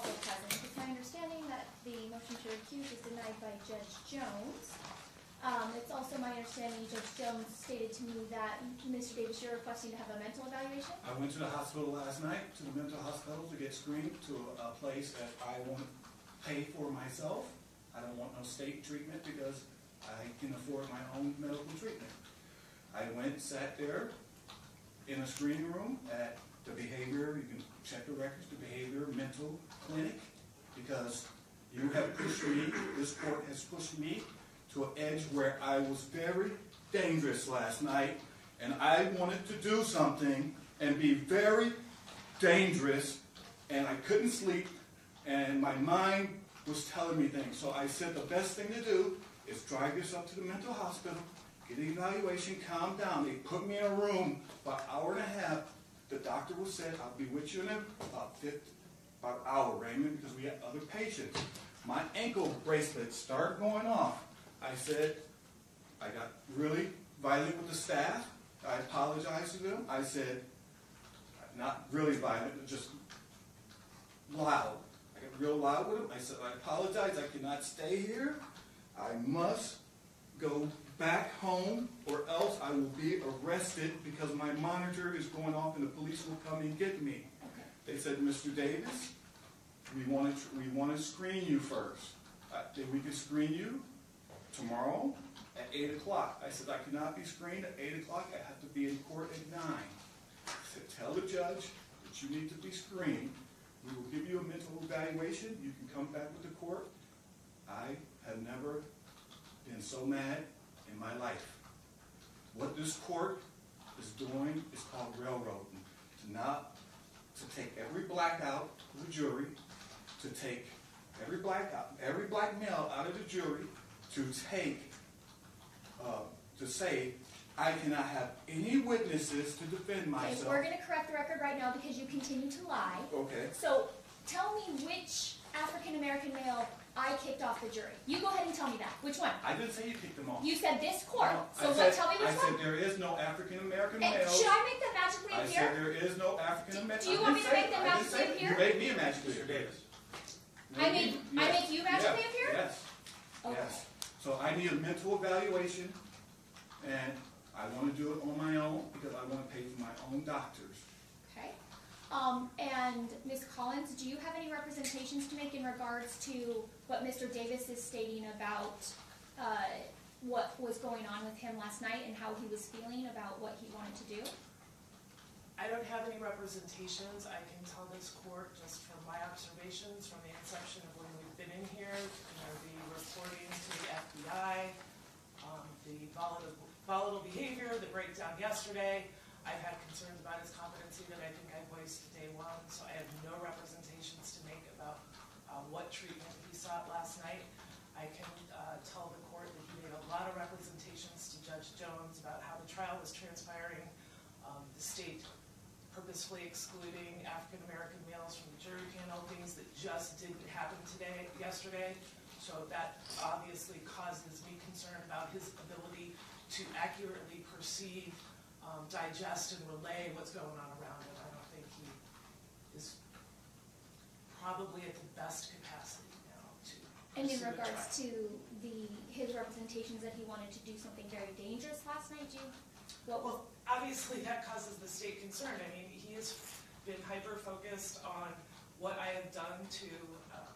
also present. It's my understanding that the motion to recuse is denied by Judge Jones. Um, it's also my understanding Judge Jones stated to me that, Mr. Davis, you're requesting to have a mental evaluation? I went to the hospital last night, to the mental hospital to get screened to a place that I want to pay for myself. I don't want no state treatment because I can afford my own medical treatment. I went, sat there in a screening room at the behavior, you can check the records, the behavior mental clinic, because you have pushed me, this court has pushed me to an edge where I was very dangerous last night, and I wanted to do something and be very dangerous, and I couldn't sleep, and my mind was telling me things. So I said the best thing to do is drive yourself to the mental hospital, get an evaluation, calm down. They put me in a room for an hour and a half. The doctor was said, I'll be with you in about 50, about an hour, Raymond, because we have other patients. My ankle bracelet started going off. I said, I got really violent with the staff. I apologized to them. I said, not really violent, just loud. I got real loud with them. I said, I apologize. I cannot stay here. I must go back home or else I will be arrested because my monitor is going off and the police will come and get me. They said, Mr. Davis, we want to, we want to screen you first. Uh, we can screen you tomorrow at eight o'clock. I said, I cannot be screened at eight o'clock. I have to be in court at nine. I said, tell the judge that you need to be screened. We will give you a mental evaluation. You can come back with the court. I have never been so mad my life. What this court is doing is called railroading. To not, to take every black out of the jury, to take every black out, every black male out of the jury, to take, uh, to say, I cannot have any witnesses to defend myself. Okay, we're gonna correct the record right now because you continue to lie. Okay. So tell me which African-American male I kicked off the jury. You go ahead and tell me that. Which one? I didn't say you kicked them off. You said this court. No, I So what, said- tell me which I one. said there is no African American male. Should I make them magically I appear? said there is no African American. Male. Do you want me to make them magically appear? You made me a magically appear. Davis. I made- I make you magically appear? Yes, Okay. yes. So I need a mental evaluation, and I want to do it on my own because I want to pay for my own doctors. Um, and Ms. Collins, do you have any representations to make in regards to what Mr. Davis is stating about, uh, what was going on with him last night and how he was feeling about what he wanted to do? I don't have any representations. I can tell this court just from my observations from the inception of when we've been in here, you know, the reporting to the FBI, um, the volatile, volatile behavior, the breakdown yesterday. I've had concerns about his competency that I think I voiced day one, so I have no representations to make about, uh, what sought last night. I can, uh, tell the court that he made a lot of representations to Judge Jones about how the trial was transpiring. Um, the state purposefully excluding African-American males from the jury panel, things that just didn't happen today, yesterday. So that obviously causes me concern about his ability to accurately perceive, um, digest and relay what's going on around him. I don't think he is probably at the best capacity And in regards to the, his representations that he wanted to do something very dangerous last night, do you, what was, Well, obviously, that causes the state concern. I mean, he has been hyper-focused on what I have done to, uh,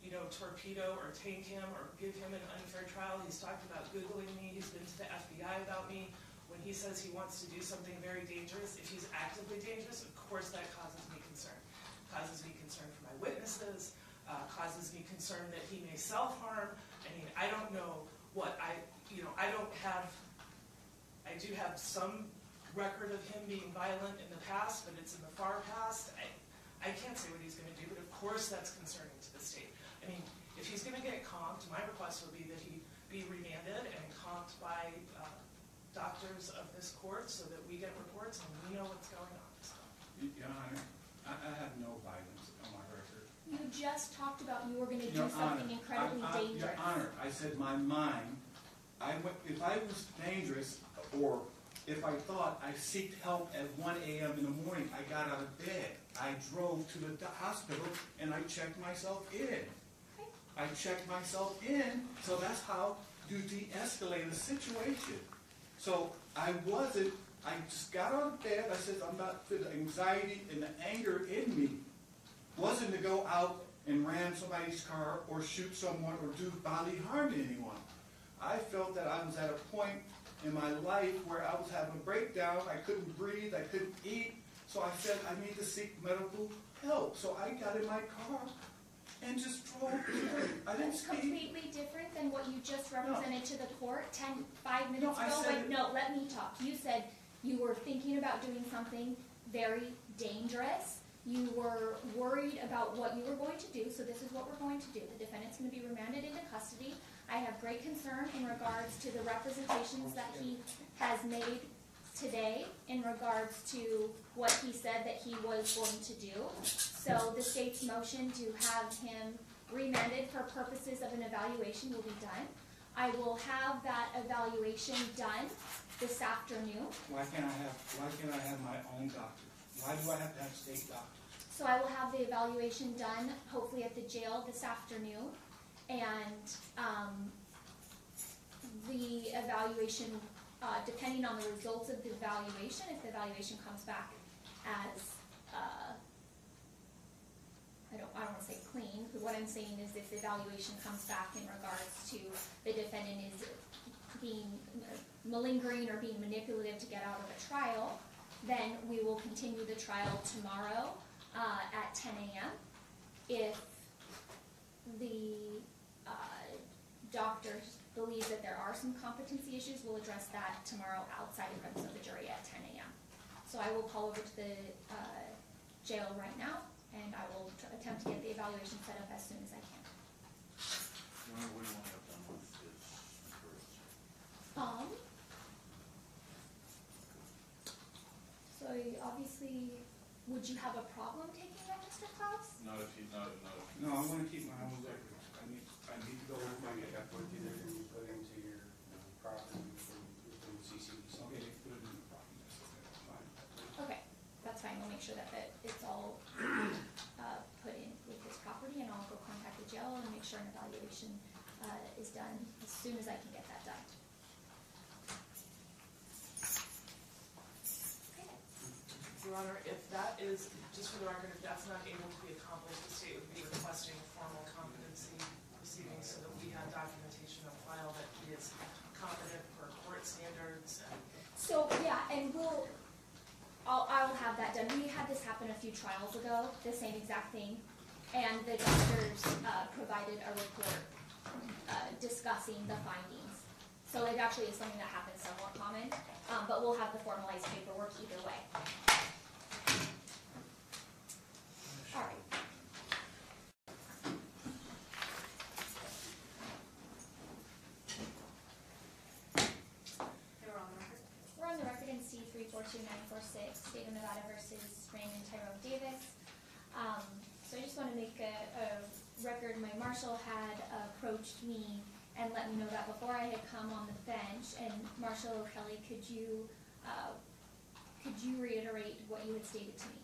you know, torpedo or taint him or give him an unfair trial. He's talked about Googling me, he's been to the FBI about me. When he says he wants to do something very dangerous, if he's actively dangerous, of course that causes me concern. Causes me concern for my witnesses, uh, causes me concern that he may self-harm. I mean, I don't know what I, you know, I don't have I do have some record of him being violent in the past, but it's in the far past. I, I can't say what he's gonna do, but of course that's concerning to the state. I mean, if he's gonna get comped, my request would be that he be remanded and comped by, uh, doctors of this court so that we get reports and we know what's going on, so. Your Honor, I, I have no violence on my record. you just talked about you were gonna do Your something Honor, incredibly I- I- dangerous. Your Honor, I said my mind, I went, if I was dangerous, or if I thought I seeked help at one AM in the morning, I got out of bed. I drove to the hospital and I checked myself in. I checked myself in, so that's how you de-escalate a situation. So I wasn't, I just got out of bed, I said, I'm not, the anxiety and the anger in me wasn't to go out and ram somebody's car or shoot someone or do bodily harm to anyone. I felt that I was at a point in my life where I was having a breakdown, I couldn't breathe, I couldn't eat, so I said, I need to seek medical help. So I got in my car and just drove there. I didn't That's speak. completely different than what you just represented to the court ten, five minutes I ago. Like, no, let me talk. You said you were thinking about doing something very dangerous. You were worried about what you were going to do, so this is what we're going to do. The defendant's gonna be remanded into custody. I have great concern in regards to the representations that he has made today in regards to what he said that he was going to do. So the state's motion to have him remanded for purposes of an evaluation will be done. I will have that evaluation done this afternoon. Why can't I have, why can't I have my own doctor? Why do I have to have state doctors? So I will have the evaluation done hopefully at the jail this afternoon. And, um, the evaluation, uh, depending on the results of the evaluation, if the evaluation comes back as, uh, I don't, I don't wanna say clean, but what I'm saying is if the evaluation comes back in regards to the defendant is being malingering or being manipulative to get out of a trial, then we will continue the trial tomorrow, uh, at ten AM. If the, uh, doctors believe that there are some competency issues, we'll address that tomorrow outside in front of the jury at ten AM. So I will call over to the, uh, jail right now, and I will attempt to get the evaluation set up as soon as I can. When do we want to have done with this materials? Um. So obviously, would you have a problem taking that, Mr. Klaus? Not if you, not, not if. No, I'm gonna keep my own records. I need, I need to go with my, Maybe I put you there and you put into your um, property within within CCD. okay, put it in the property, that's okay, that's fine. Okay, that's fine, we'll make sure that, that it's all, uh, put in with this property, and I'll go contact the jail and make sure an evaluation, uh, is done as soon as I can get that done. Your Honor, if that is, just for the record, if that's not able to be accomplished, the state would be requesting formal competency proceeding so that we have documentation on file that he is competent for court standards and So, yeah, and we'll, I'll, I'll have that done. We had this happen a few trials ago, the same exact thing. And the doctors, uh, provided a report, uh, discussing the findings. So it actually is something that happens somewhat common, um, but we'll have the formalized paperwork either way. All right. They were on the record. We're on the record in C three four two nine four six, State of Nevada versus Raymond Tyrone Davis. Um, so I just wanna make a, a record, my marshal had approached me and let me know that before I had come on the bench, and Marshal O'Kelly, could you, uh, could you reiterate what you had stated to me?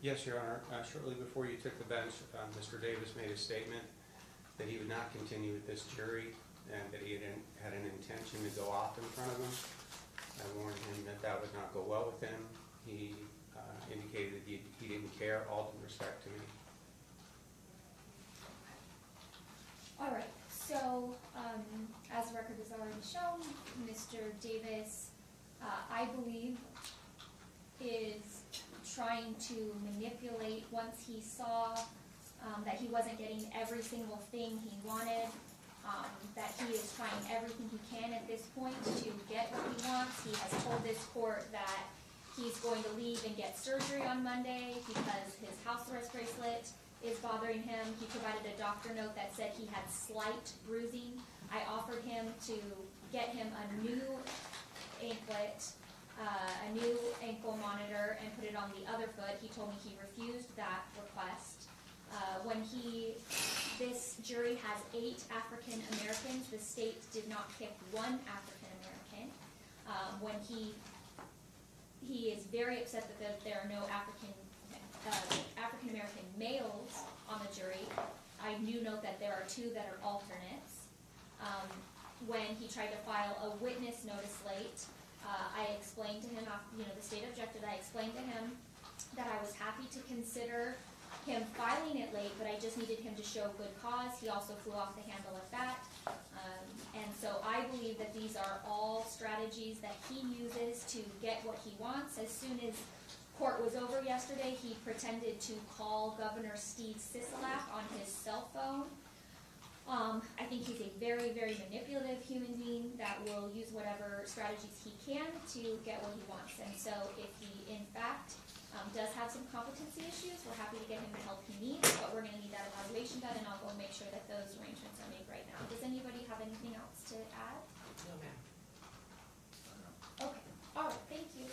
Yes, Your Honor. Uh, Shortly before you took the bench, um, Mr. Davis made a statement that he would not continue with this jury and that he had an- had an intention to go off in front of them. Would not go well with him. He uh, indicated that he he didn't care, all due respect to me. All right, so, um, as the record has already shown, Mr. Davis, uh, I believe, is trying to manipulate, once he saw, um, that he wasn't getting every single thing he wanted, um, that he is trying everything he can at this point to get what he wants. He has told this court that he's going to leave and get surgery on Monday because his house arrest bracelet is bothering him. He provided a doctor note that said he had slight bruising. I offered him to get him a new anklet, uh, a new ankle monitor and put it on the other foot. He told me he refused that request. Uh, when he, this jury has eight African Americans, the state did not pick one African American. Um, when he, he is very upset that there, there are no African, uh, African American males on the jury. I do note that there are two that are alternates. Um, when he tried to file a witness notice late, uh, I explained to him, you know, the state objected, I explained to him that I was happy to consider him filing it late, but I just needed him to show good cause. He also flew off the handle at that. Um, and so I believe that these are all strategies that he uses to get what he wants. As soon as court was over yesterday, he pretended to call Governor Steve Sisolak on his cell phone. Um, I think he's a very, very manipulative human being that will use whatever strategies he can to get what he wants. And so if he in fact, um, does have some competency issues. We're happy to get him the help he needs, but we're going to need that evaluation done, and I'll go make sure that those arrangements are made right now. Does anybody have anything else to add? No, ma'am. Okay. All right. Thank you.